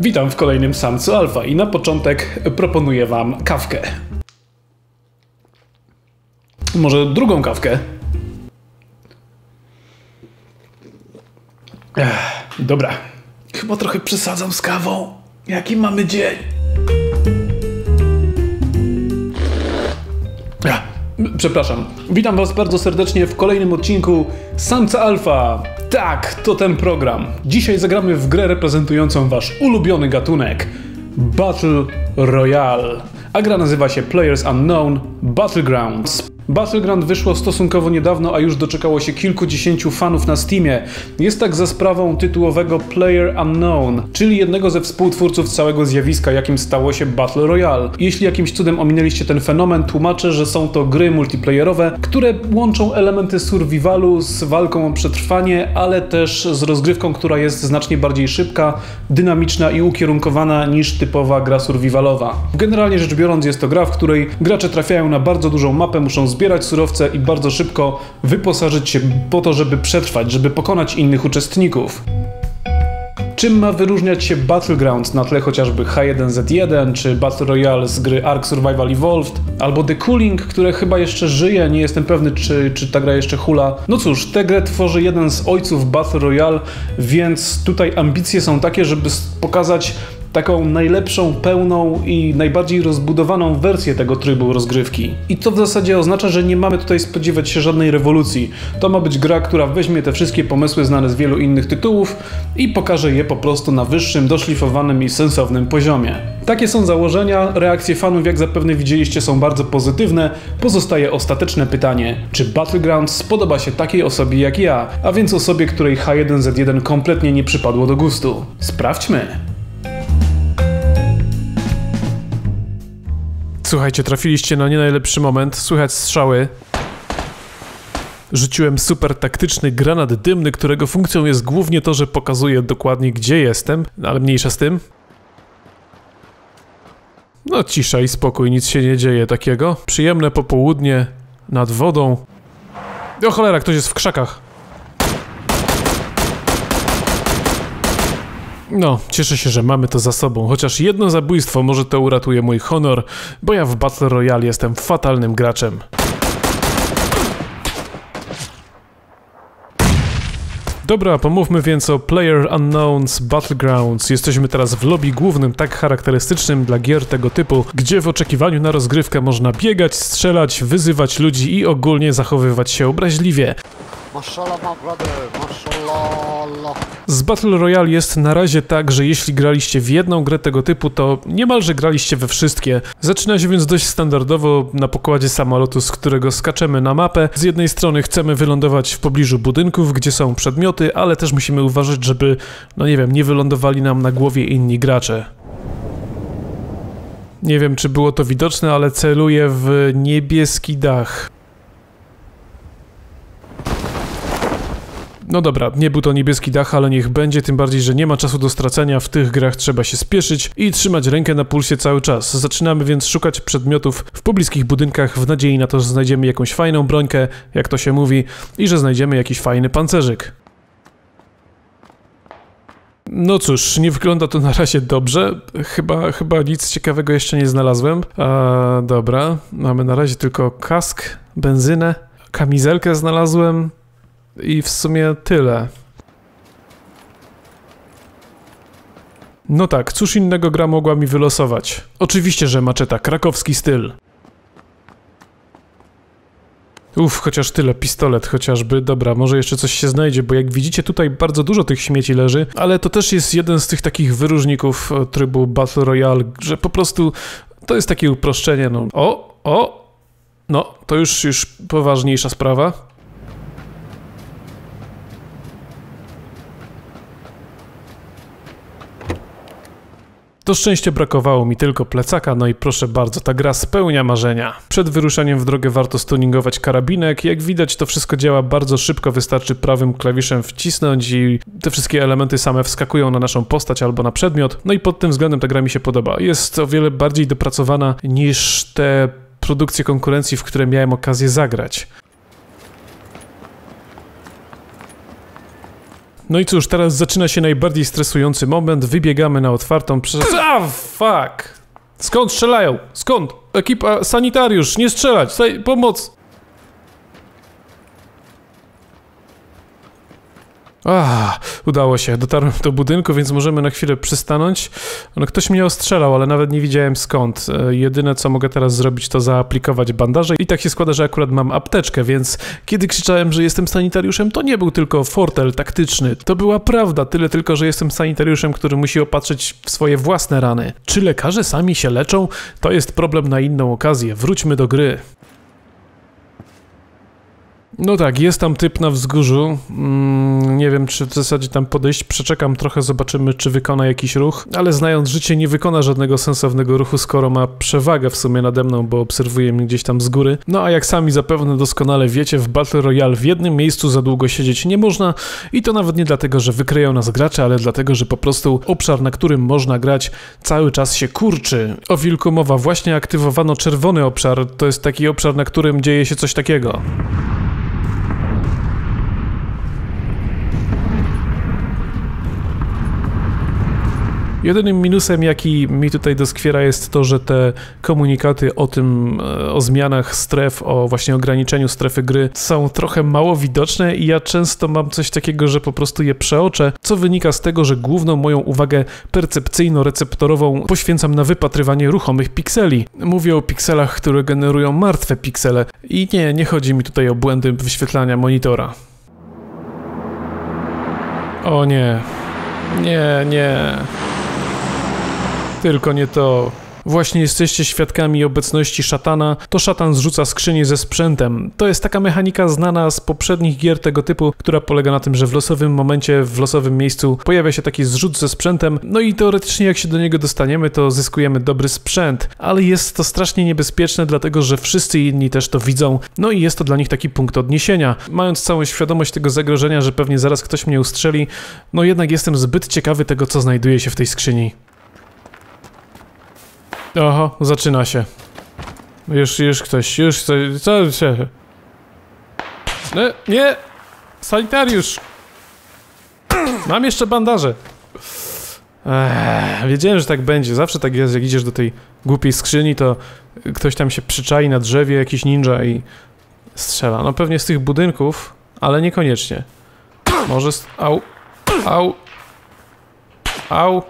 Witam w kolejnym Samcu Alpha i na początek proponuję Wam kawkę. Może drugą kawkę? Ech, dobra. Chyba trochę przesadzam z kawą. Jaki mamy dzień? Ech, Przepraszam. Witam Was bardzo serdecznie w kolejnym odcinku Samca Alpha. Tak, to ten program. Dzisiaj zagramy w grę reprezentującą Wasz ulubiony gatunek Battle Royale. A gra nazywa się Players Unknown Battlegrounds. Battleground wyszło stosunkowo niedawno, a już doczekało się kilkudziesięciu fanów na Steamie. Jest tak za sprawą tytułowego Player Unknown, czyli jednego ze współtwórców całego zjawiska, jakim stało się Battle Royale. Jeśli jakimś cudem ominęliście ten fenomen, tłumaczę, że są to gry multiplayerowe, które łączą elementy survivalu z walką o przetrwanie, ale też z rozgrywką, która jest znacznie bardziej szybka, dynamiczna i ukierunkowana niż typowa gra survivalowa. Generalnie rzecz biorąc jest to gra, w której gracze trafiają na bardzo dużą mapę, muszą zbierać surowce i bardzo szybko wyposażyć się po to, żeby przetrwać, żeby pokonać innych uczestników. Czym ma wyróżniać się Battlegrounds na tle chociażby H1Z1 czy Battle Royale z gry Ark Survival Evolved albo The Cooling, które chyba jeszcze żyje, nie jestem pewny czy, czy ta gra jeszcze hula. No cóż, tę grę tworzy jeden z ojców Battle Royale, więc tutaj ambicje są takie, żeby pokazać taką najlepszą, pełną i najbardziej rozbudowaną wersję tego trybu rozgrywki. I to w zasadzie oznacza, że nie mamy tutaj spodziewać się żadnej rewolucji. To ma być gra, która weźmie te wszystkie pomysły znane z wielu innych tytułów i pokaże je po prostu na wyższym, doszlifowanym i sensownym poziomie. Takie są założenia, reakcje fanów, jak zapewne widzieliście, są bardzo pozytywne. Pozostaje ostateczne pytanie, czy Battlegrounds spodoba się takiej osobie jak ja, a więc osobie, której H1Z1 kompletnie nie przypadło do gustu. Sprawdźmy! Słuchajcie, trafiliście na nie najlepszy moment. Słychać strzały. Rzuciłem super taktyczny granat dymny, którego funkcją jest głównie to, że pokazuje dokładnie gdzie jestem, ale mniejsza z tym. No cisza i spokój, nic się nie dzieje takiego. Przyjemne popołudnie nad wodą. O cholera, ktoś jest w krzakach. No, cieszę się, że mamy to za sobą. Chociaż jedno zabójstwo może to uratuje mój honor, bo ja w Battle Royale jestem fatalnym graczem. Dobra, pomówmy więc o Player Unknowns Battlegrounds. Jesteśmy teraz w lobby głównym, tak charakterystycznym dla gier tego typu, gdzie w oczekiwaniu na rozgrywkę można biegać, strzelać, wyzywać ludzi i ogólnie zachowywać się obraźliwie. Mashallah, mashallah. Z Battle Royale jest na razie tak, że jeśli graliście w jedną grę tego typu, to niemalże graliście we wszystkie. Zaczyna się więc dość standardowo na pokładzie samolotu, z którego skaczemy na mapę. Z jednej strony chcemy wylądować w pobliżu budynków, gdzie są przedmioty, ale też musimy uważać, żeby, no nie wiem, nie wylądowali nam na głowie inni gracze. Nie wiem, czy było to widoczne, ale celuję w niebieski dach. No dobra, nie był to niebieski dach, ale niech będzie, tym bardziej, że nie ma czasu do stracenia, w tych grach trzeba się spieszyć i trzymać rękę na pulsie cały czas. Zaczynamy więc szukać przedmiotów w pobliskich budynkach w nadziei na to, że znajdziemy jakąś fajną brońkę, jak to się mówi, i że znajdziemy jakiś fajny pancerzyk. No cóż, nie wygląda to na razie dobrze. Chyba, chyba nic ciekawego jeszcze nie znalazłem. A, dobra, mamy na razie tylko kask, benzynę, kamizelkę znalazłem, i w sumie tyle. No tak, cóż innego gra mogła mi wylosować? Oczywiście, że maczeta, krakowski styl. Uff, chociaż tyle, pistolet chociażby. Dobra, może jeszcze coś się znajdzie, bo jak widzicie tutaj bardzo dużo tych śmieci leży, ale to też jest jeden z tych takich wyróżników e, trybu Battle Royale, że po prostu to jest takie uproszczenie, no. O, o, no, to już, już poważniejsza sprawa. Do szczęścia brakowało mi tylko plecaka, no i proszę bardzo, ta gra spełnia marzenia. Przed wyruszaniem w drogę warto stuningować karabinek, jak widać to wszystko działa bardzo szybko, wystarczy prawym klawiszem wcisnąć i te wszystkie elementy same wskakują na naszą postać albo na przedmiot, no i pod tym względem ta gra mi się podoba. Jest o wiele bardziej dopracowana niż te produkcje konkurencji, w które miałem okazję zagrać. No i cóż, teraz zaczyna się najbardziej stresujący moment. Wybiegamy na otwartą przez... A, fuck! Skąd strzelają? Skąd? Ekipa, sanitariusz, nie strzelać! Staj, pomoc! Ah, udało się. Dotarłem do budynku, więc możemy na chwilę przystanąć. No, ktoś mnie ostrzelał, ale nawet nie widziałem skąd. E, jedyne co mogę teraz zrobić to zaaplikować bandaże i tak się składa, że akurat mam apteczkę, więc kiedy krzyczałem, że jestem sanitariuszem, to nie był tylko fortel taktyczny. To była prawda, tyle tylko, że jestem sanitariuszem, który musi opatrzyć swoje własne rany. Czy lekarze sami się leczą? To jest problem na inną okazję. Wróćmy do gry. No tak, jest tam typ na wzgórzu. Mm, nie wiem, czy w zasadzie tam podejść. Przeczekam trochę, zobaczymy, czy wykona jakiś ruch. Ale znając życie, nie wykona żadnego sensownego ruchu, skoro ma przewagę w sumie nade mną, bo obserwuje mnie gdzieś tam z góry. No a jak sami zapewne doskonale wiecie, w Battle Royale w jednym miejscu za długo siedzieć nie można. I to nawet nie dlatego, że wykryją nas gracze, ale dlatego, że po prostu obszar, na którym można grać, cały czas się kurczy. O wilku mowa, właśnie aktywowano czerwony obszar. To jest taki obszar, na którym dzieje się coś takiego. Jedynym minusem, jaki mi tutaj doskwiera, jest to, że te komunikaty o tym, e, o zmianach stref, o właśnie ograniczeniu strefy gry są trochę mało widoczne i ja często mam coś takiego, że po prostu je przeoczę, co wynika z tego, że główną moją uwagę percepcyjno-receptorową poświęcam na wypatrywanie ruchomych pikseli. Mówię o pikselach, które generują martwe piksele i nie, nie chodzi mi tutaj o błędy wyświetlania monitora. O nie. Nie, nie. Tylko nie to. Właśnie jesteście świadkami obecności szatana, to szatan zrzuca skrzynię ze sprzętem. To jest taka mechanika znana z poprzednich gier tego typu, która polega na tym, że w losowym momencie, w losowym miejscu pojawia się taki zrzut ze sprzętem, no i teoretycznie jak się do niego dostaniemy, to zyskujemy dobry sprzęt, ale jest to strasznie niebezpieczne, dlatego że wszyscy inni też to widzą, no i jest to dla nich taki punkt odniesienia. Mając całą świadomość tego zagrożenia, że pewnie zaraz ktoś mnie ustrzeli, no jednak jestem zbyt ciekawy tego, co znajduje się w tej skrzyni. Oho, zaczyna się. Już, już ktoś, już coś, co się... Nie, nie! Sanitariusz! Mam jeszcze bandaże. Ech, wiedziałem, że tak będzie. Zawsze tak jest, jak idziesz do tej głupiej skrzyni, to ktoś tam się przyczai na drzewie, jakiś ninja i strzela. No pewnie z tych budynków, ale niekoniecznie. Może z... Au. Au. Au.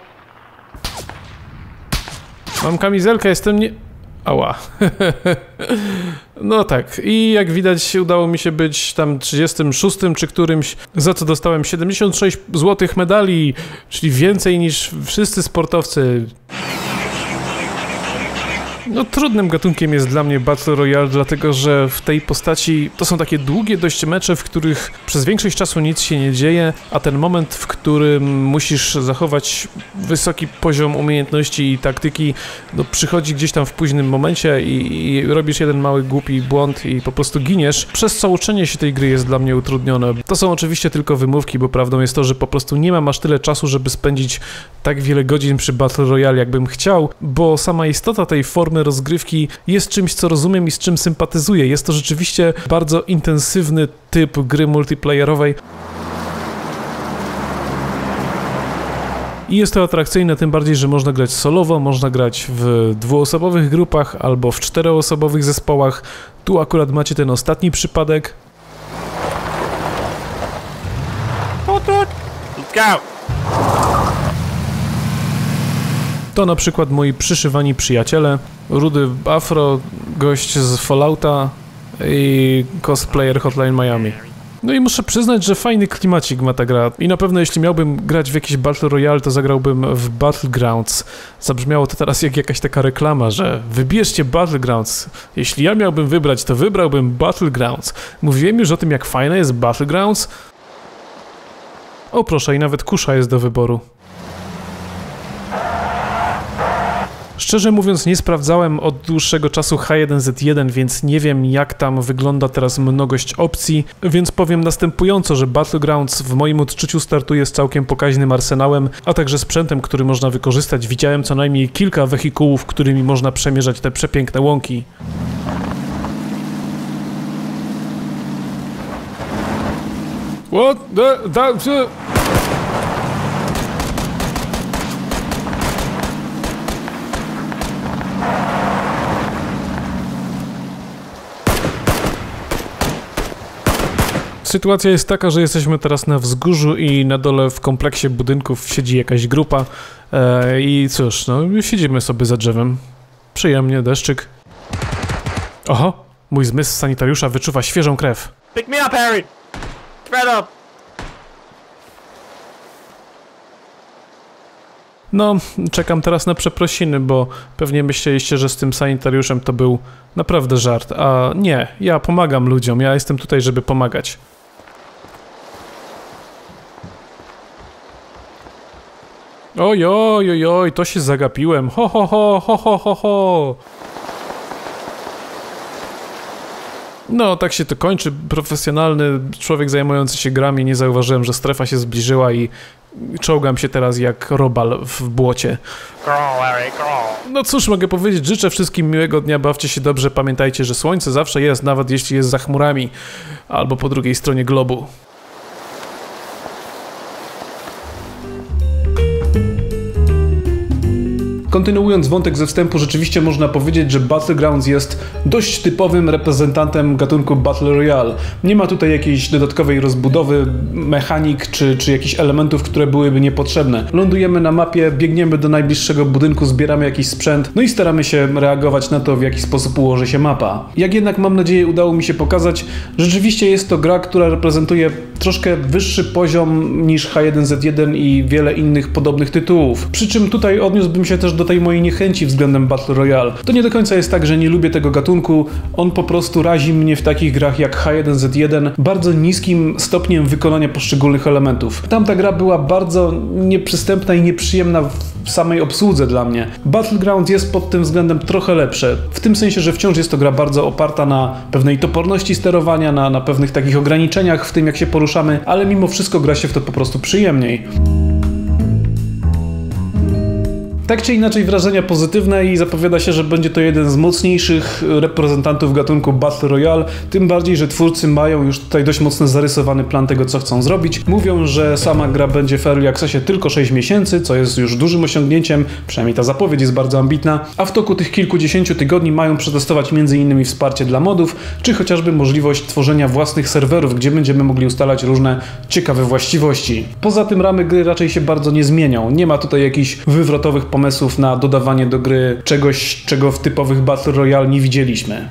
Mam kamizelkę, jestem nie... Ała. no tak, i jak widać udało mi się być tam 36 czy którymś, za co dostałem 76 złotych medali, czyli więcej niż wszyscy sportowcy. No trudnym gatunkiem jest dla mnie Battle Royale, dlatego że w tej postaci to są takie długie dość mecze, w których przez większość czasu nic się nie dzieje, a ten moment, w którym musisz zachować wysoki poziom umiejętności i taktyki, no przychodzi gdzieś tam w późnym momencie i, i robisz jeden mały głupi błąd i po prostu giniesz, przez co uczenie się tej gry jest dla mnie utrudnione. To są oczywiście tylko wymówki, bo prawdą jest to, że po prostu nie mam aż tyle czasu, żeby spędzić tak wiele godzin przy Battle Royale, jakbym chciał, bo sama istota tej formy rozgrywki jest czymś, co rozumiem i z czym sympatyzuję. Jest to rzeczywiście bardzo intensywny typ gry multiplayerowej. I jest to atrakcyjne tym bardziej, że można grać solowo, można grać w dwuosobowych grupach albo w czteroosobowych zespołach. Tu akurat macie ten ostatni przypadek. Let's go! To na przykład moi przyszywani przyjaciele, Rudy Afro, gość z Fallouta i cosplayer Hotline Miami. No i muszę przyznać, że fajny klimacik ma ta gra. I na pewno jeśli miałbym grać w jakiś Battle Royale, to zagrałbym w Battlegrounds. Zabrzmiało to teraz jak jakaś taka reklama, że wybierzcie Battlegrounds. Jeśli ja miałbym wybrać, to wybrałbym Battlegrounds. Mówiłem już o tym, jak fajne jest Battlegrounds. O proszę, i nawet kusza jest do wyboru. Szczerze mówiąc, nie sprawdzałem od dłuższego czasu H1Z1, więc nie wiem, jak tam wygląda teraz mnogość opcji, więc powiem następująco, że Battlegrounds w moim odczuciu startuje z całkiem pokaźnym arsenałem, a także sprzętem, który można wykorzystać. Widziałem co najmniej kilka wehikułów, którymi można przemierzać te przepiękne łąki. What the... That... Sytuacja jest taka, że jesteśmy teraz na wzgórzu i na dole w kompleksie budynków siedzi jakaś grupa e, i cóż, no siedzimy sobie za drzewem. Przyjemnie, deszczyk. Oho, mój zmysł sanitariusza wyczuwa świeżą krew. Pick me up, Harry! Spread up! No, czekam teraz na przeprosiny, bo pewnie myśleliście, że z tym sanitariuszem to był naprawdę żart, a nie, ja pomagam ludziom, ja jestem tutaj, żeby pomagać. Oj, oj, oj, oj, to się zagapiłem. Ho, ho, ho, ho, ho, ho, ho. No, tak się to kończy. Profesjonalny człowiek zajmujący się grami. Nie zauważyłem, że strefa się zbliżyła i czołgam się teraz jak robal w błocie. No cóż mogę powiedzieć, życzę wszystkim miłego dnia, bawcie się dobrze, pamiętajcie, że słońce zawsze jest, nawet jeśli jest za chmurami albo po drugiej stronie globu. Kontynuując wątek ze wstępu, rzeczywiście można powiedzieć, że Battlegrounds jest dość typowym reprezentantem gatunku Battle Royale. Nie ma tutaj jakiejś dodatkowej rozbudowy, mechanik czy, czy jakichś elementów, które byłyby niepotrzebne. Lądujemy na mapie, biegniemy do najbliższego budynku, zbieramy jakiś sprzęt, no i staramy się reagować na to, w jaki sposób ułoży się mapa. Jak jednak mam nadzieję udało mi się pokazać, rzeczywiście jest to gra, która reprezentuje troszkę wyższy poziom niż H1Z1 i wiele innych podobnych tytułów. Przy czym tutaj odniósłbym się też do tej mojej niechęci względem Battle Royale. To nie do końca jest tak, że nie lubię tego gatunku, on po prostu razi mnie w takich grach jak H1Z1 bardzo niskim stopniem wykonania poszczególnych elementów. Tamta gra była bardzo nieprzystępna i nieprzyjemna w samej obsłudze dla mnie. Battlegrounds jest pod tym względem trochę lepsze. W tym sensie, że wciąż jest to gra bardzo oparta na pewnej toporności sterowania, na, na pewnych takich ograniczeniach w tym, jak się poruszamy, ale mimo wszystko gra się w to po prostu przyjemniej. Tak czy inaczej wrażenia pozytywne i zapowiada się, że będzie to jeden z mocniejszych reprezentantów gatunku Battle Royale, tym bardziej, że twórcy mają już tutaj dość mocno zarysowany plan tego, co chcą zrobić. Mówią, że sama gra będzie w Early Accessie tylko 6 miesięcy, co jest już dużym osiągnięciem, przynajmniej ta zapowiedź jest bardzo ambitna, a w toku tych kilkudziesięciu tygodni mają przetestować m.in. wsparcie dla modów, czy chociażby możliwość tworzenia własnych serwerów, gdzie będziemy mogli ustalać różne ciekawe właściwości. Poza tym ramy gry raczej się bardzo nie zmienią, nie ma tutaj jakichś wywrotowych pomysłów na dodawanie do gry czegoś, czego w typowych Battle Royale nie widzieliśmy.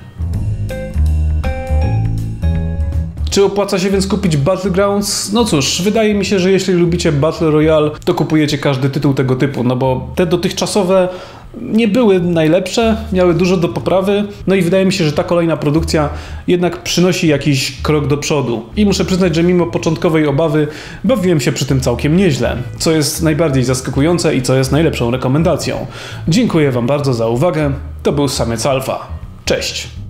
Czy opłaca się więc kupić Battlegrounds? No cóż, wydaje mi się, że jeśli lubicie Battle Royale, to kupujecie każdy tytuł tego typu, no bo te dotychczasowe nie były najlepsze, miały dużo do poprawy, no i wydaje mi się, że ta kolejna produkcja jednak przynosi jakiś krok do przodu. I muszę przyznać, że mimo początkowej obawy bawiłem się przy tym całkiem nieźle, co jest najbardziej zaskakujące i co jest najlepszą rekomendacją. Dziękuję Wam bardzo za uwagę, to był Samiec Alfa. Cześć!